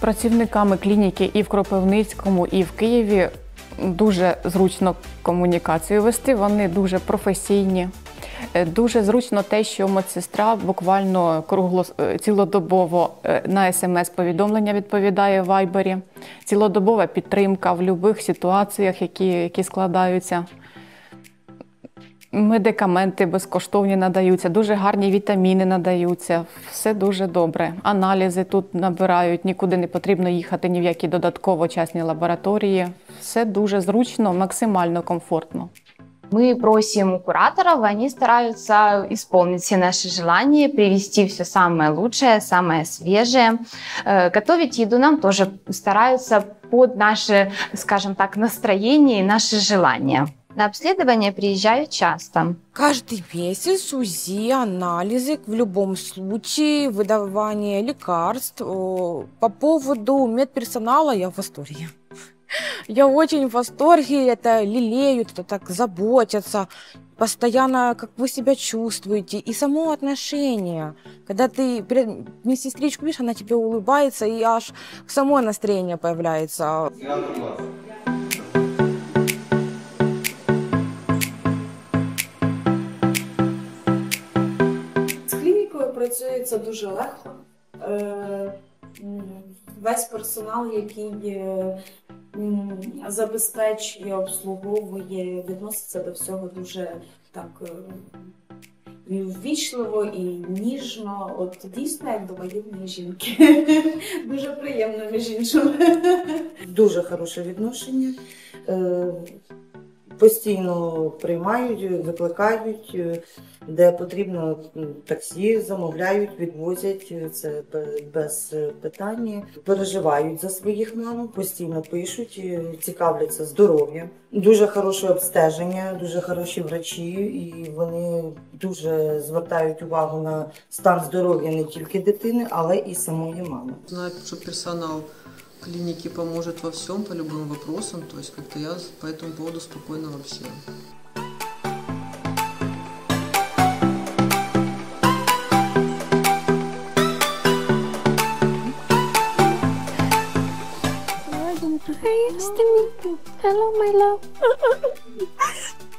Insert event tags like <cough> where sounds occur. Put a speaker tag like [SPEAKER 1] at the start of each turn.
[SPEAKER 1] працівниками клініки і в Кропивницькому, і в Києві дуже зручно комунікацію вести. Вони дуже професійні. Е, Дуже зручно те, що медсестра буквально кругло е, цілодобово е, на смс-повідомлення відповідає в вайбері. Цілодобова підтримка в будь-яких ситуаціях, які, які складаються. Медикаменти безкоштовні надаються, дуже гарні вітаміни надаються. Все дуже добре. Аналізи тут набирають, нікуди не потрібно їхати ні в які додатково частні лабораторії. Все дуже зручно, максимально комфортно.
[SPEAKER 2] Мы просим кураторов, они стараются исполнить все наши желания, привести все самое лучшее, самое свежее. Э, Готовить нам тоже стараются под наше, скажем так, настроение и наши желания. На обследование приезжают часто.
[SPEAKER 3] Каждый месяц УЗИ, анализы, в любом случае выдавание лекарств. О, По поводу медперсонала я в восторге. <laughs> Я очень в восторге, это лелеют, это так заботятся, постоянно, как вы себя чувствуете, и само отношение. Когда ты медсестричку видишь, она тебе улыбается, и аж само настроение появляется.
[SPEAKER 4] Працюється дуже легко. Е, Весь персонал, який е, забезпечує, обслуговує, відноситься до всього дуже так е, ввічливо і ніжно. От дійсно як до вагітної жінки. <laughs> Дуже приємно, між іншим.
[SPEAKER 5] дуже хороше відношення. Постійно приймають, викликають, е, де потрібно таксі, замовляють, відвозять. е, Це без питань. Переживають за своїх мам, постійно пишуть, е, цікавляться здоров'ям. Дуже хороше обстеження, дуже хороші врачі, і вони дуже звертають увагу на стан здоров'я не тільки дитини, але і самої мами.
[SPEAKER 6] Знать, что персонал клиники поможет во всем, по любым вопросам. То есть как-то я по этому поводу спокойна во всем.
[SPEAKER 1] Hello, my love. <laughs>